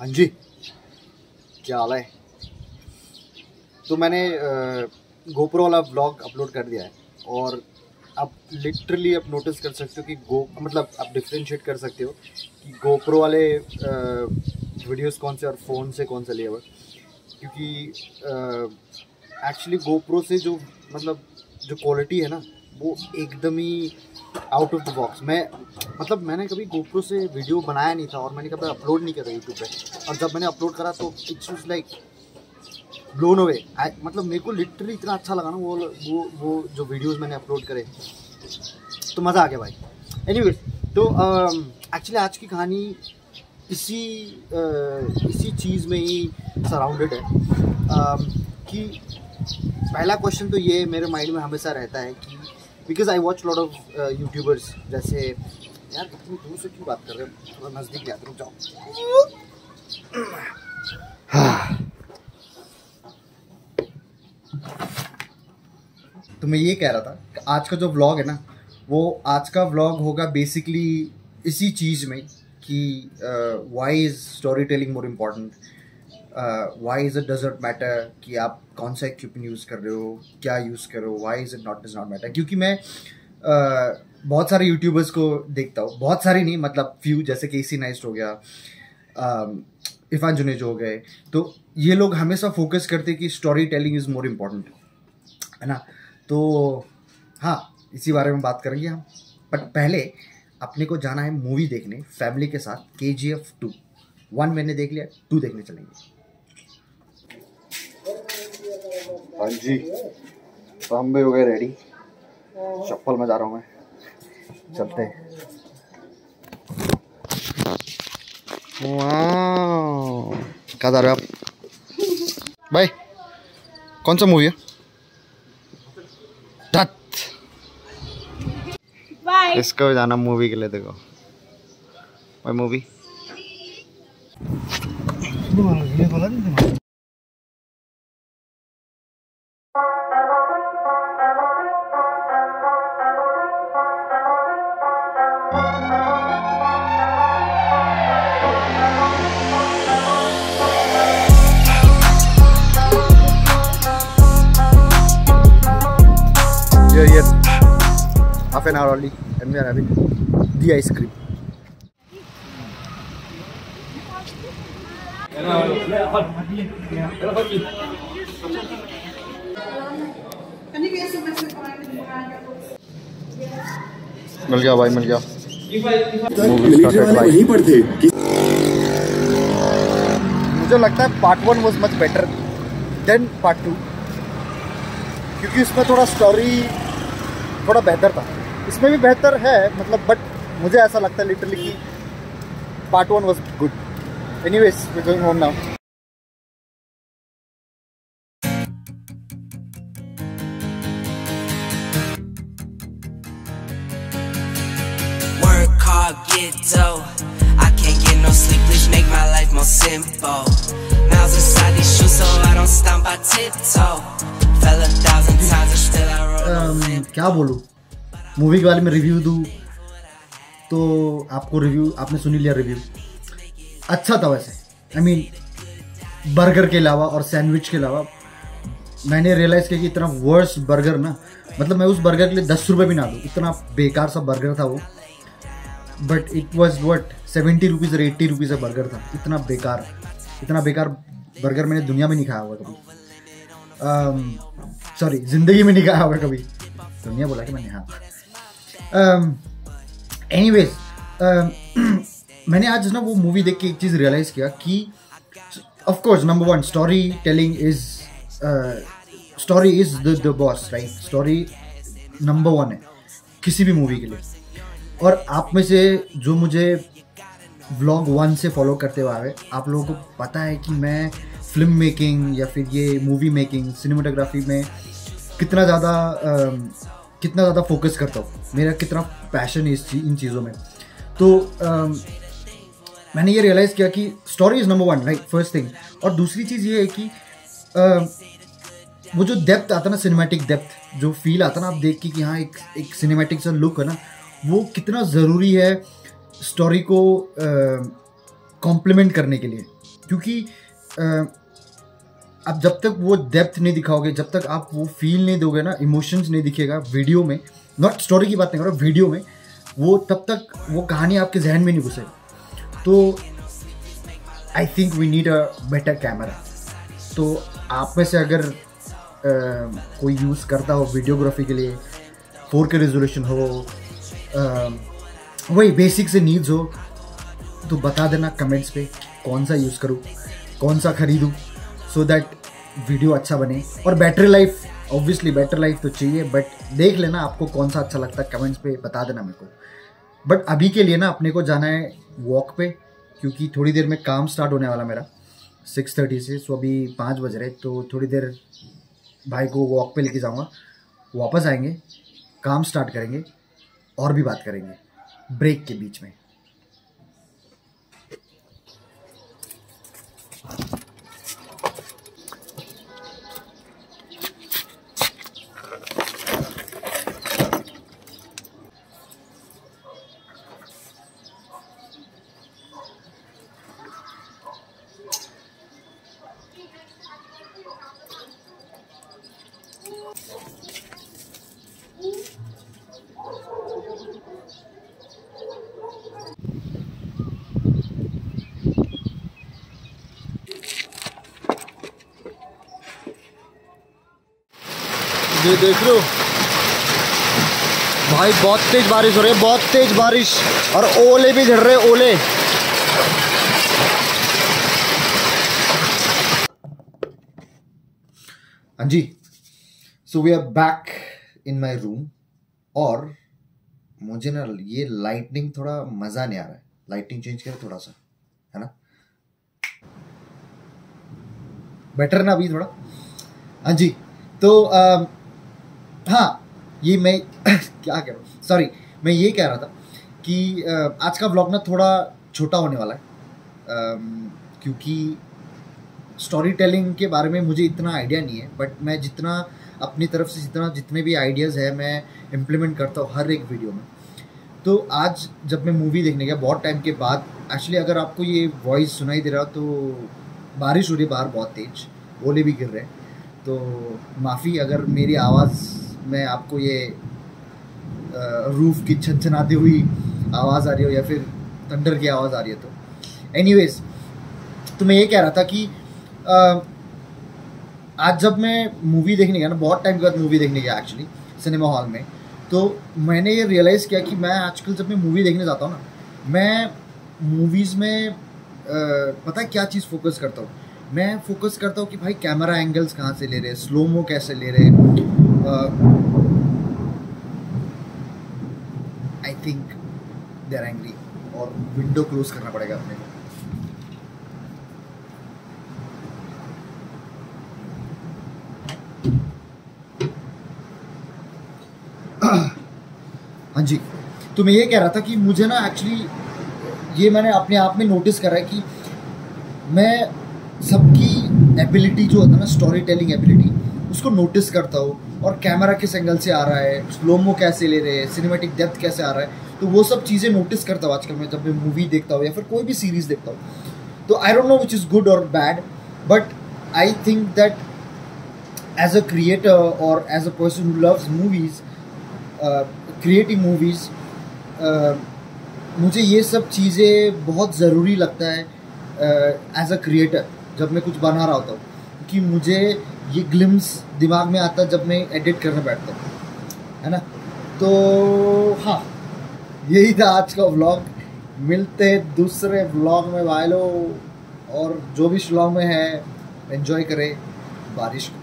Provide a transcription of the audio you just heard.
हाँ जी। क्या हाल है? तो मैंने गोप्रो वाला ब्लॉग अपलोड कर दिया है और आप लिटरली आप नोटिस कर सकते हो कि गो मतलब आप डिफ्रेंशिएट कर सकते हो कि गोप्रो वाले वीडियोस कौन से और फ़ोन से कौन सा लिया हुआ क्योंकि एक्चुअली गोप्रो से जो मतलब जो क्वालिटी है ना वो एकदम ही आउट ऑफ़ द बॉक्स मैं मतलब मैंने कभी गोप्रो से वीडियो बनाया नहीं था और मैंने कभी अपलोड नहीं किया यूट्यूब पे। और जब मैंने अपलोड करा तो it's was like blown away मतलब मेरे को लिटरली इतना अच्छा लगा ना वो वो वो जो वीडियोस मैंने अपलोड करे। तो मज़ा आ गया भाई। एनी तो एक्चुअली um, आज की कहानी इसी uh, इसी चीज़ में ही सराउंडेड है। Um, कि पहला क्वेश्चन तो ये मेरे माइंड में हमेशा रहता है कि because I watch lot of YouTubers जैसे, यार, इतनी दूर से क्यों बात कर रहे हो? थोड़ा नज़दीक याद रुक जाओ। तो मैं ये कह रहा था कि आज का जो व्लॉग है ना, वो आज का व्लॉग होगा बेसिकली इसी चीज़ में कि why is story telling more important why is it doesn't matter कि आप कौन सा इक्विपमेंट यूज़ कर रहे हो? क्या यूज़ कर रहे हो? Why is it not does not matter क्योंकि मैं uh, बहुत सारे यूट्यूबर्स को देखता हूँ। बहुत सारी नहीं मतलब फ्यू जैसे कि सी नाइस्ट हो गया इरफान जुनेज हो गए। तो ये लोग हमेशा फोकस करते कि story telling is more important है ना? तो हाँ इसी बारे में बात करेंगे हम। बट पहले अपने को जाना है मूवी देखने फैमिली के साथ के जी एफ़ टू वन मैंने देख लिया टू देखने चलेंगे। हाँ जी। तो हम भी हो गए रेडी चप्पल में जा रहा हूँ मैं। चलते हैं। कहाँ जा रहे हो आप? भाई कौन सा मूवी है? इसको भी जाना मूवी के लिए देखो। भाई movie half an hour only and we are having the ice cream. मिल गया भाई मिल गया। मूवी पढ़ते मुझे लगता है part one was much better than part two क्योंकि उसमें थोड़ा स्टोरी थोड़ा बेहतर था इसमें भी बेहतर है मतलब बट मुझे ऐसा लगता है लिटरली कि part one was good anyways going home now get dough. I can't get no sleep, please make my life more simple. Miles inside these shoes, so क्या बोलूँ? मूवी के बारे में रिव्यू दूँ? तो आपको रिव्यू आपने सुनी लिया रिव्यू अच्छा था वैसे। आई मीन बर्गर के अलावा और सैंडविच के अलावा मैंने रियलाइज़ किया कि इतना वर्स बर्गर ना मतलब मैं उस बर्गर के लिए दस रुपये भी ना दूँ। इतना बेकार सा बर्गर था वो। But it was what seventy rupees और एट्टी रुपीज़ का बर्गर था। इतना बेकार इतना बेकार बर्गर मैंने दुनिया में नहीं खाया हुआ कभी। सॉरी um, ज़िंदगी में नहीं खाया हुआ कभी। दुनिया बोला कि मैंने हाँ। एनीवेज um, um, मैंने आज ना वो मूवी देख के एक चीज़ रियलाइज़ किया कि of course number one story telling is story is the boss right story number one है किसी भी मूवी के लिए। और आप में से जो मुझे व्लॉग वन से फॉलो करते हुए आप लोगों को पता है कि मैं फ़िल्म मेकिंग या फिर ये मूवी मेकिंग सिनेमाटोग्राफी में कितना ज़्यादा uh, कितना ज़्यादा फोकस करता हूँ। मेरा कितना पैशन है इस चीज़ इन चीज़ों में। तो um, मैंने ये रियलाइज़ किया कि story is number one right first thing और दूसरी चीज़ ये है कि uh, वो जो डेप्थ आता ना सिनेमैटिक डेप्थ जो फील आता ना आप देख के कि हाँ एक एक सिनेमैटिक सा लुक है ना वो कितना ज़रूरी है स्टोरी को कॉम्प्लीमेंट करने के लिए। क्योंकि अब जब तक वो डेप्थ नहीं दिखाओगे जब तक आप वो फील नहीं दोगे ना इमोशंस नहीं दिखेगा वीडियो में नॉट स्टोरी की बात नहीं करो वीडियो में वो तब तक वो कहानी आपके जहन में नहीं घुसेगी। तो I think we need a better camera तो आप में से अगर आ, कोई यूज़ करता हो वीडियोग्राफी के लिए फोर के रेजोल्यूशन हो वही बेसिक से नीड्स हो तो बता देना कमेंट्स पे कौन सा यूज़ करूँ कौन सा खरीदूँ सो दैट वीडियो अच्छा बने और battery life obviously battery life तो चाहिए बट देख लेना आपको कौन सा अच्छा लगता है कमेंट्स पे, बता देना मेरे को। बट अभी के लिए ना अपने को जाना है वॉक पे, क्योंकि थोड़ी देर में काम स्टार्ट होने वाला मेरा सिक्स थर्टी से। सो अभी पाँच बज रहे तो थोड़ी देर भाई को वॉक पे लेके जाऊँगा। वापस आएँगे, काम स्टार्ट करेंगे, और भी बात करेंगे ब्रेक के बीच में। ये देख लो भाई बहुत तेज बारिश हो रही है बहुत तेज बारिश। और ओले भी झड़ रहे ओले। हाँ जी। So we are back in my room और मुझे ना ये लाइटनिंग थोड़ा मज़ा नहीं आ रहा है। लाइटिंग चेंज करें थोड़ा सा है ना? बेटर ना अभी थोड़ा? हाँ जी। तो आ, हाँ ये मैं क्या कह रहा हूँ? सॉरी मैं ये कह रहा था कि आज का ब्लॉग ना थोड़ा छोटा होने वाला है। क्योंकि स्टोरी टेलिंग के बारे में मुझे इतना आइडिया नहीं है बट मैं जितना अपनी तरफ़ से जितना, जितने भी आइडियाज़ है, मैं इम्प्लीमेंट करता हूँ हर एक वीडियो में। तो आज जब मैं मूवी देखने गया, बहुत टाइम के बाद एक्चुअली अगर आपको ये वॉइस सुनाई दे रहा तो बारिश हो रही बाहर बहुत तेज, ओले भी गिर रहे हैं। तो माफ़ी, अगर मेरी आवाज़ में आपको ये रूफ की छनछनाती हुई आवाज़ आ रही हो या फिर थंडर की आवाज़ आ रही है तो। एनीवेज तो मैं ये कह रहा था कि आ, आज जब मैं मूवी देखने गया ना बहुत टाइम के बाद मूवी देखने गया एक्चुअली सिनेमा हॉल में तो मैंने ये रियलाइज़ किया कि मैं आजकल जब मैं मूवी देखने जाता हूँ ना मैं मूवीज़ में आ, पता है क्या चीज़ फोकस करता हूँ? मैं फोकस करता हूँ कि भाई कैमरा एंगल्स कहाँ से ले रहे हैं स्लोमो कैसे ले रहे I think they are angry और विंडो क्लोज करना पड़ेगा अपने को। हाँ जी। तो मैं ये कह रहा था कि मुझे ना एक्चुअली ये मैंने अपने आप में नोटिस करा है कि मैं सबकी एबिलिटी जो होता है ना स्टोरी टेलिंग एबिलिटी उसको नोटिस करता हूँ। और कैमरा किस एंगल से आ रहा है स्लोमो कैसे ले रहे हैं सिनेमेटिक डेप्थ कैसे आ रहा है तो वो सब चीज़ें नोटिस करता हूँ आजकल मैं जब मैं मूवी देखता हूँ या फिर कोई भी सीरीज़ देखता हूँ। तो I don't know which is good और bad but I think that as a creator और as a person who loves movies creative movies मुझे ये सब चीज़ें बहुत ज़रूरी लगता है एज अ क्रिएटर जब मैं कुछ बना रहा होता हूँ क्योंकि मुझे ये ग्लिम्स दिमाग में आता जब मैं एडिट करने बैठता हूँ है ना? तो हाँ यही था आज का व्लॉग मिलते हैं दूसरे व्लॉग में, भाई और जो भी शिलोंग में है एंजॉय करें। बारिश को।